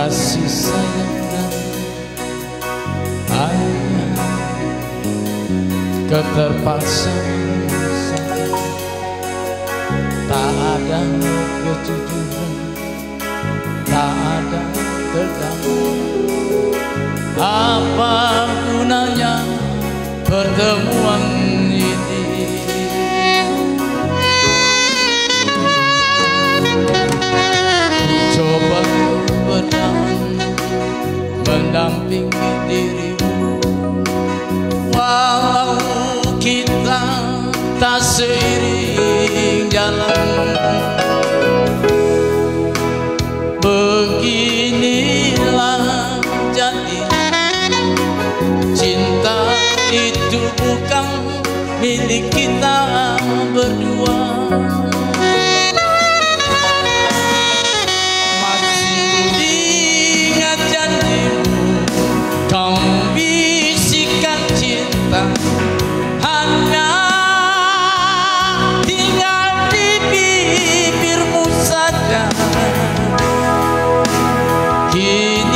kasih sayang dan ayah keterpaksaan tak ada kejujuran tak ada terdampak. Apa tak seiring jalan. Beginilah jadi cinta itu bukan milik kita berdua. Masih ingat kau bisikan cinta He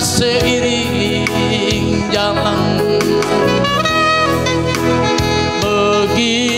seiring jalan. Beginilah